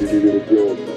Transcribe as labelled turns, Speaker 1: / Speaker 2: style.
Speaker 1: You're gonna